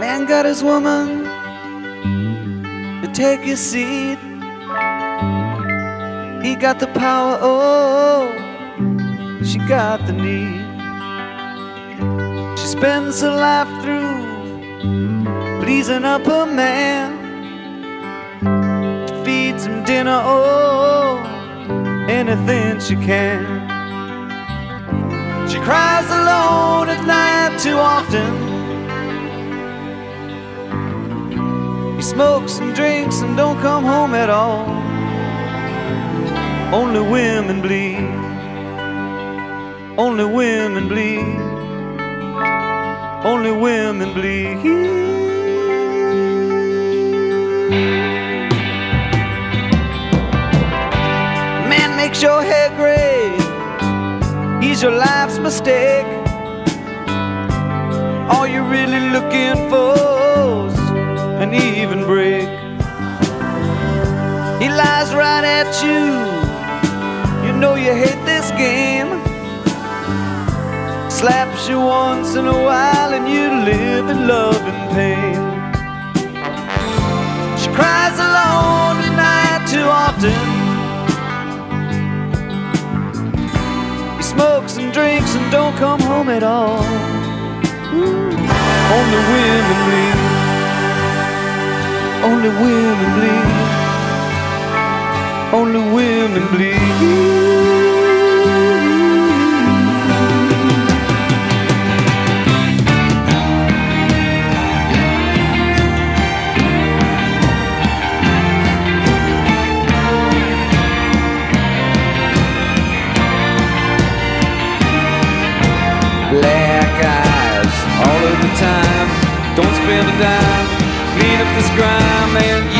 Man got his woman to take his seat. He got the power, oh, she got the need. She spends her life through pleasing up her man. Feeds him dinner, oh anything she can. She cries alone at night too often. He smokes and drinks and don't come home at all. Only women bleed. Only women bleed. Only women bleed. Makes your hair gray. He's your life's mistake. All you're really looking for's an even break. He lies right at you. You know you hate this game. Slaps you once in a while and you live in love and pain. She cries alone at night too often. Smokes and drinks and don't come home at all. Only women bleed. Only women bleed. Only women bleed. This grime and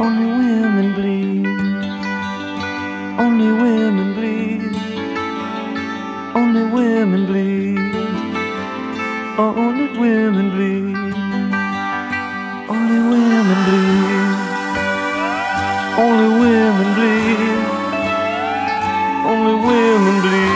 Only women bleed. Only women bleed. Only women bleed. Only women bleed. Only women bleed. Only women bleed. Only women bleed.